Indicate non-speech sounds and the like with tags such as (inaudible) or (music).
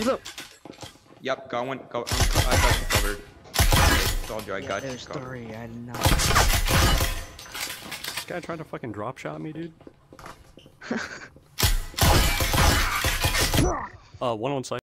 you. Yep, got one. Got, I got you covered. I told you I Yeah, got you there's covered. three. I know. This guy tried to fucking drop shot me, dude. (laughs) uh, one on site.